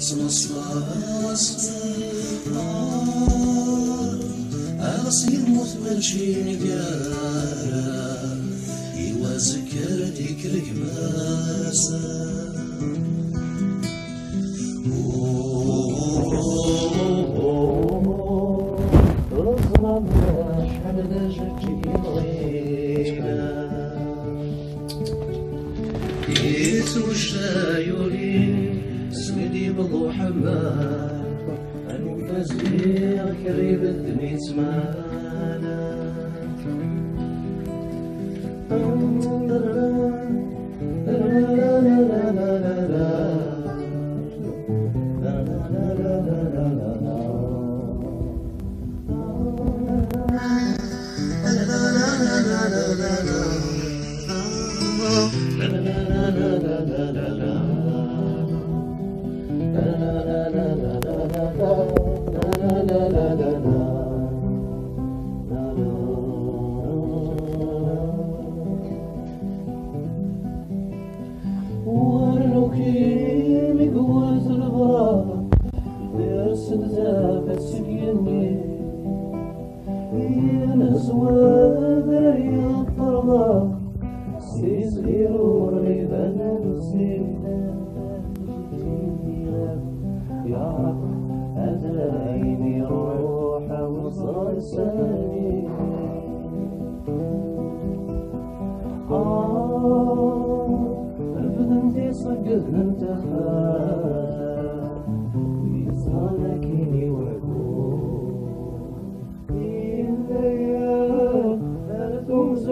Christmas was أصير مثمر شي نقاره يوزكر ذكرك ماسه Слушаю ли سندي بضو حمال أنا زغير كريب الدنيا زمانات يطرها سيصغروا ربنا نسينا يا رب أدعيني روح وصلصاني آه بذنبي صدق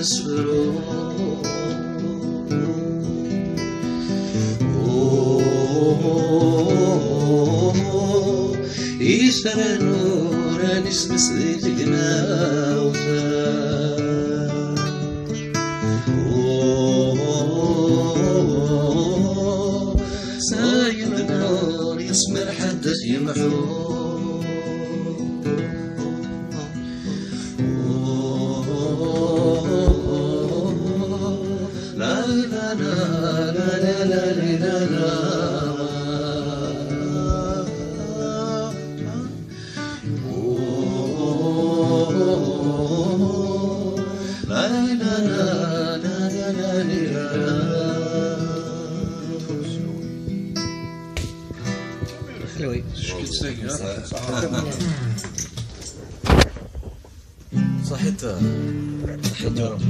مسرور يسرى نور نسمس ذلقنا ساير نور يسمر حتى يمحو صحيت صحيت. يا رب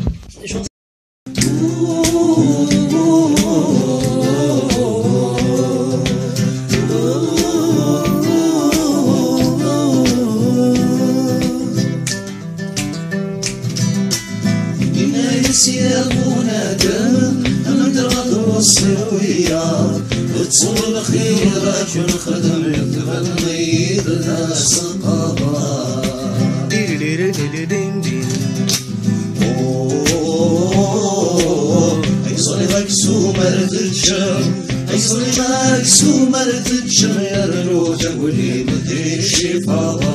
يسيرون دما نوصل وياك تصول خيرك ونخدم غير ناس القضاء هيصلي مكسومة تتشم هيصلي مكسومة تتشم يا رلوجة قولي مدري شفاضة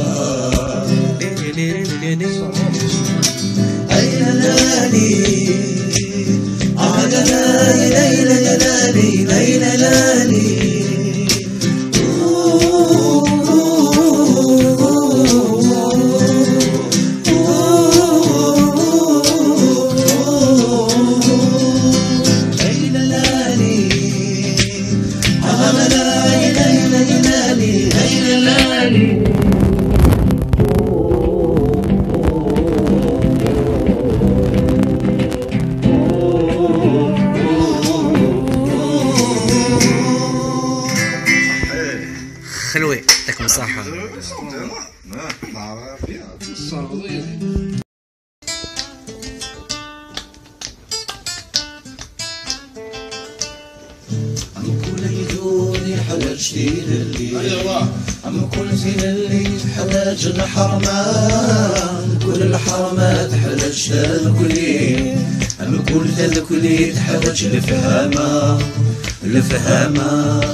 هيا لالي كل يدوني حوجتي للي أم كل زين اللي حواج الحرمان كل الحرمات حلجت الكلي أم كل الكلي تحوج الفهامة الفهامة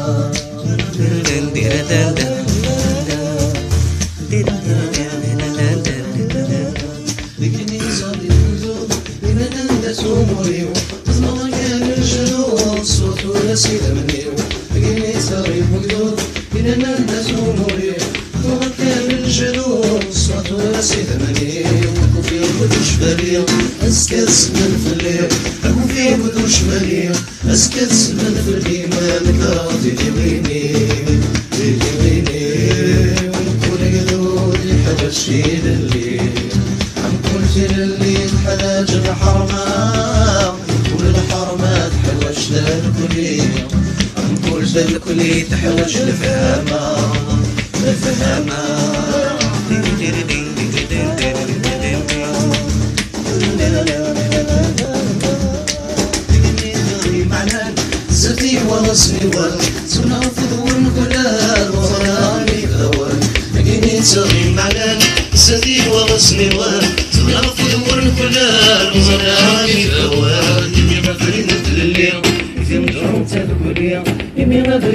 لكني صلي الوجود إذا نندس أموري تزمر كامل الجنود صوت ولا سيد مني وكو في كدوش بالي أسكت من في الليل أكو في كدوش بالي أسكت من الليل ما ذكرت يميني يميني. وكل قدود حاجة شي لليل عم كل اللي حلاج الحرمات كل الحرمات حوجت الكلية عم كل الكلية تحوج الفهامة الفهامة. زتي ورسمي ور سنافذ ونقلال وصنامي ثور لكني تغي معلان زتي ورسمي ور سنافذ ونقلال وصنامي ثور يمي غفري مثل الليل في مجرم تدخلية مثل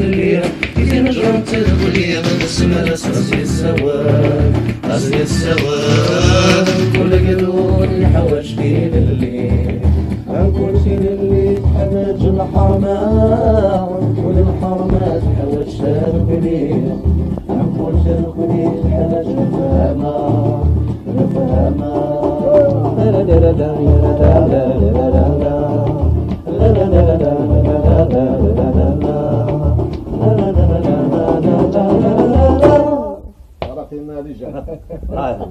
الليل في مجرم تدخلية من اسم راسي السواد راسي السواد كل قلون حوجتي لليل عن كل شيء اللي تحتاج الحرمات كل الحرمات حوجت الكليل عن كل شيء اللي تحتاج الفهمة الفهمة Right.